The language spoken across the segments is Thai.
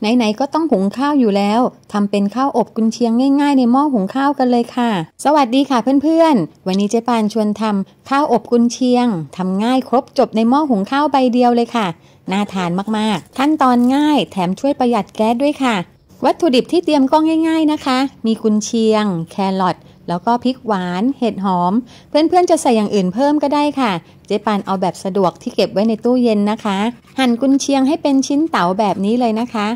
ไหนๆก็ต้องหุงข้าวอยู่แล้วทำเป็นข้าวอบกุนเชียงง่ายๆ ในหม้อหุงข้าวกันเลยค่ะ สวัสดีค่ะเพื่อนๆ วันนี้เจ๊ปานชวนทำข้าวอบกุนเชียงทำง่ายครบจบในหม้อหุงข้าวใบเดียวเลยค่ะน่าทานมากๆ ขั้นตอนง่ายแถมช่วยประหยัดแก๊สด้วยค่ะ วัตถุดิบที่เตรียมก็ง่าย ๆนะคะ มีกุนเชียง แครอท แล้วก็พริกหวาน เห็ดหอม เพื่อนๆจะใส่อย่างอื่นเพิ่มก็ได้ค่ะ เจ๊ปานเอาแบบสะดวกที่เก็บไว้ในตู้เย็นนะคะ หั่นกุนเชียงให้เป็นชิ้นเต๋าแบบนี้เลยนะคะ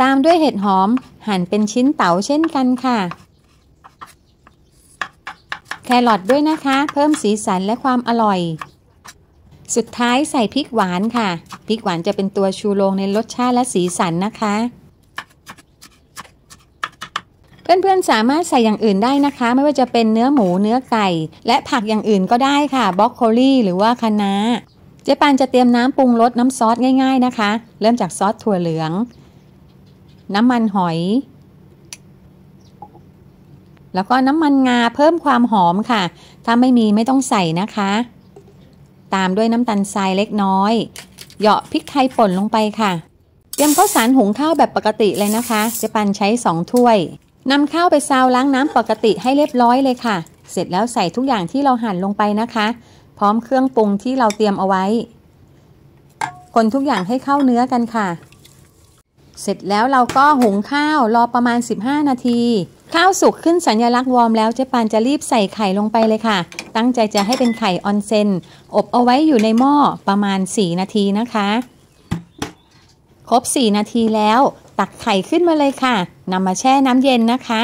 ตามด้วยเห็ดหอม หั่นเป็นชิ้นเต๋าเช่นกันค่ะแครอทด้วยนะคะ เพิ่มสีสันและความอร่อย สุดท้ายใส่พริกหวานค่ะ พริกหวานจะเป็นตัวชูโรงในรสชาติและสีสันนะคะ เพื่อนๆสามารถใส่อย่างอื่นได้นะคะ ไม่ว่าจะเป็นเนื้อหมูเนื้อไก่ และผักอย่างอื่นก็ได้ค่ะบล็อกโคลี่หรือว่าคะน้าเจ๊ปานจะเตรียมน้ำปรุงรสน้ำซอสง่ายๆนะคะ เริ่มจากซอสถั่วเหลือง น้ำมันหอย แล้วก็น้ำมันงาเพิ่มความหอมค่ะ ถ้าไม่มีไม่ต้องใส่นะคะ ตามด้วยน้ำตาลทรายเล็กน้อย เหยาะพริกไทยป่นลงไปค่ะ เตรียมข้าวสารหุงข้าวแบบปกติเลยนะคะเจ๊ปานใช้ 2 ถ้วยนำข้าวไปซาวล้างน้ำปกติให้เรียบร้อยเลยค่ะ เสร็จแล้วใส่ทุกอย่างที่เราหั่นลงไปนะคะ พร้อมเครื่องปรุงที่เราเตรียมเอาไว้ คนทุกอย่างให้เข้าเนื้อกันค่ะ เสร็จแล้วเราก็หุงข้าวรอประมาณ 15 นาที ข้าวสุกขึ้นสัญลักษณ์ warm แล้วเจ๊ปานจะรีบใส่ไข่ลงไปเลยค่ะ ตั้งใจจะให้เป็นไข่ออนเซนอบเอาไว้อยู่ในหม้อประมาณ 4 นาทีนะคะ ครบ 4 นาทีแล้ว ตักไข่ขึ้นมาเลยค่ะนำมาแช่น้ำเย็นนะคะ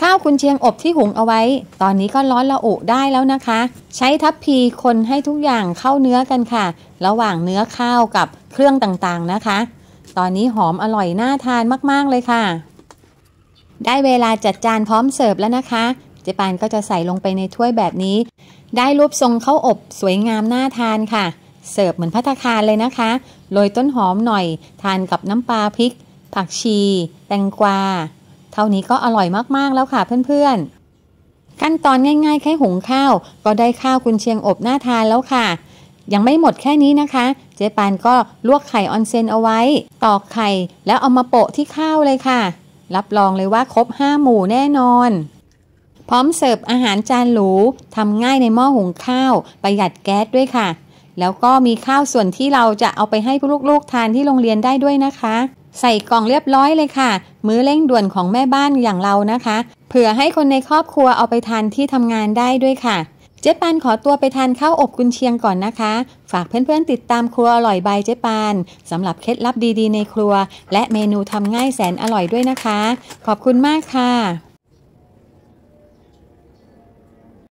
ข้าวคุณเชียงอบที่หุงเอาไว้ ตอนนี้ก็ร้อนละอุได้แล้วนะคะ ใช้ทัพพีคนให้ทุกอย่างเข้าเนื้อกันค่ะ ระหว่างเนื้อข้าวกับเครื่องต่างๆนะคะ ตอนนี้หอมอร่อยน่าทานมากๆเลยค่ะ ได้เวลาจัดจานพร้อมเสิร์ฟแล้วนะคะ เจแปนก็จะใส่ลงไปในถ้วยแบบนี้ ได้รูปทรงข้าวอบสวยงามน่าทานค่ะ เสิร์ฟเหมือนพัตคารเลยนะคะ โรยต้นหอมหน่อย ทานกับน้ำปลาพริก ผักชี แตงกวา เท่านี้ก็อร่อยมากๆแล้วค่ะเพื่อนๆ ขั้นตอนง่ายๆ แค่หุงข้าว ก็ได้ข้าวกุนเชียงอบน่าทานแล้วค่ะยังไม่หมดแค่นี้นะคะ เจ๊ปานก็ลวกไข่ออนเซนเอาไว้ ตอกไข่แล้วเอามาโปะที่ข้าวเลยค่ะ รับรองเลยว่าครบ5หมู่แน่นอน พร้อมเสิร์ฟอาหารจานหรูทำง่ายในหม้อหุงข้าว ประหยัดแก๊สด้วยค่ะ แล้วก็มีข้าวส่วนที่เราจะเอาไปให้ลูกๆทานที่โรงเรียนได้ด้วยนะคะ ใส่กล่องเรียบร้อยเลยค่ะ มื้อเร่งด่วนของแม่บ้านอย่างเรานะคะ เผื่อให้คนในครอบครัวเอาไปทานที่ทำงานได้ด้วยค่ะ เจ๊ปานขอตัวไปทานข้าวอบกุนเชียงก่อนนะคะ ฝากเพื่อนๆติดตามครัวอร่อยบายเจ๊ปานสำหรับเคล็ดลับดีๆในครัว และเมนูทำง่ายแสนอร่อยด้วยนะคะ ขอบคุณมากค่ะ